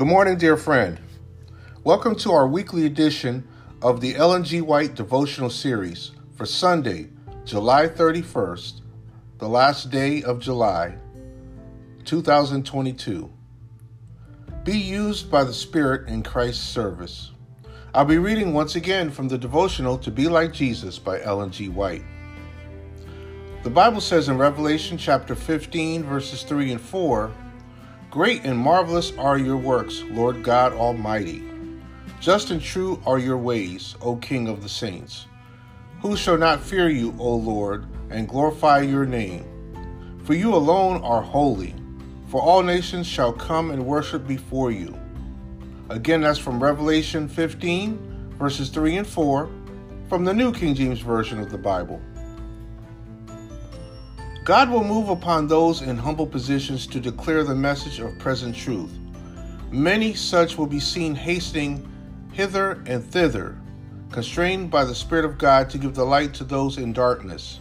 Good morning, dear friend. Welcome to our weekly edition of the Ellen G. White devotional series for Sunday, July 31st, the last day of July, 2022. Be used by the Spirit in Christ's service. I'll be reading once again from the devotional To Be Like Jesus by Ellen G. White. The Bible says in Revelation chapter 15, verses 3 and 4 Great and marvelous are your works, Lord God Almighty. Just and true are your ways, O King of the saints. Who shall not fear you, O Lord, and glorify your name? For you alone are holy, for all nations shall come and worship before you. Again, that's from Revelation 15, verses 3 and 4, from the New King James Version of the Bible. God will move upon those in humble positions to declare the message of present truth. Many such will be seen hastening hither and thither, constrained by the Spirit of God to give the light to those in darkness.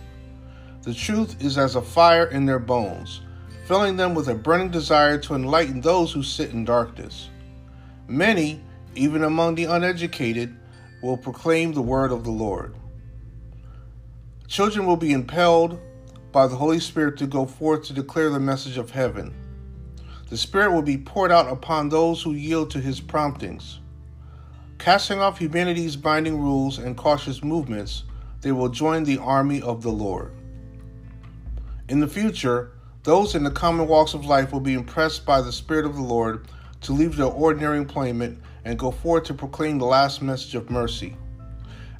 The truth is as a fire in their bones, filling them with a burning desire to enlighten those who sit in darkness. Many, even among the uneducated, will proclaim the word of the Lord. Children will be impelled by the Holy Spirit to go forth to declare the message of heaven. The Spirit will be poured out upon those who yield to His promptings. Casting off humanity's binding rules and cautious movements, they will join the army of the Lord. In the future, those in the common walks of life will be impressed by the Spirit of the Lord to leave their ordinary employment and go forth to proclaim the last message of mercy.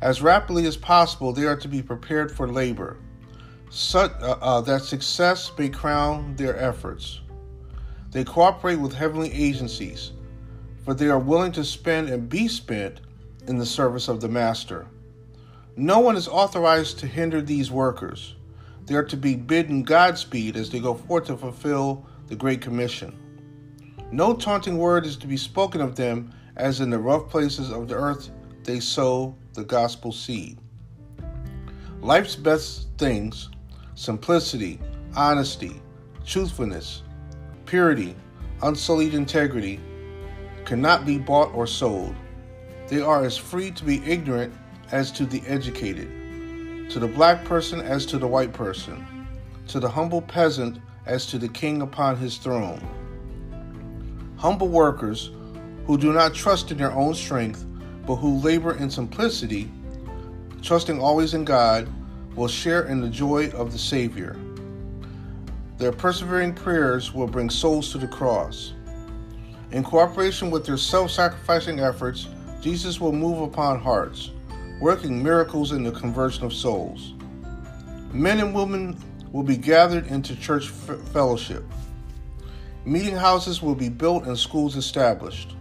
As rapidly as possible, they are to be prepared for labor such, uh, uh, that success may crown their efforts. They cooperate with heavenly agencies, for they are willing to spend and be spent in the service of the Master. No one is authorized to hinder these workers. They are to be bidden Godspeed as they go forth to fulfill the Great Commission. No taunting word is to be spoken of them, as in the rough places of the earth they sow the gospel seed. Life's best things simplicity, honesty, truthfulness, purity, unsullied integrity cannot be bought or sold. They are as free to be ignorant as to the educated, to the black person as to the white person, to the humble peasant as to the king upon his throne. Humble workers who do not trust in their own strength, but who labor in simplicity, trusting always in God, will share in the joy of the Savior. Their persevering prayers will bring souls to the cross. In cooperation with their self sacrificing efforts, Jesus will move upon hearts, working miracles in the conversion of souls. Men and women will be gathered into church f- fellowship. Meeting houses will be built and schools established.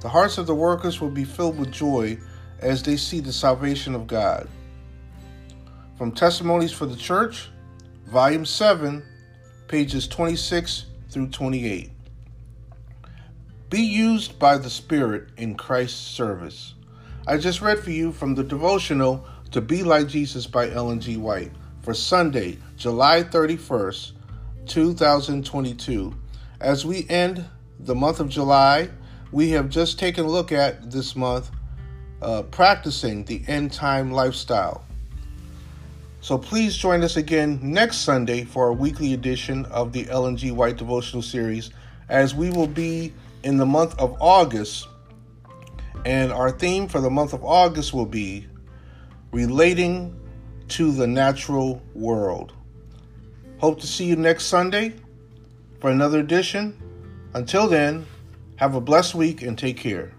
The hearts of the workers will be filled with joy as they see the salvation of God. From Testimonies for the Church, Volume 7, pages 26 through 28. Be used by the Spirit in Christ's service. I just read for you from the devotional To Be Like Jesus by Ellen G. White for Sunday, July 31st, 2022. As we end the month of July, we have just taken a look at this month uh, practicing the end time lifestyle. So please join us again next Sunday for our weekly edition of the Ellen G. White Devotional Series, as we will be in the month of August. And our theme for the month of August will be relating to the natural world. Hope to see you next Sunday for another edition. Until then, have a blessed week and take care.